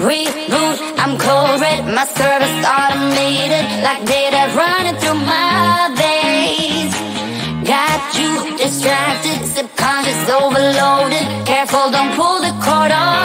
Reboot, I'm cold red, my service automated Like data running through my veins Got you distracted, subconscious overloaded Careful, don't pull the cord off.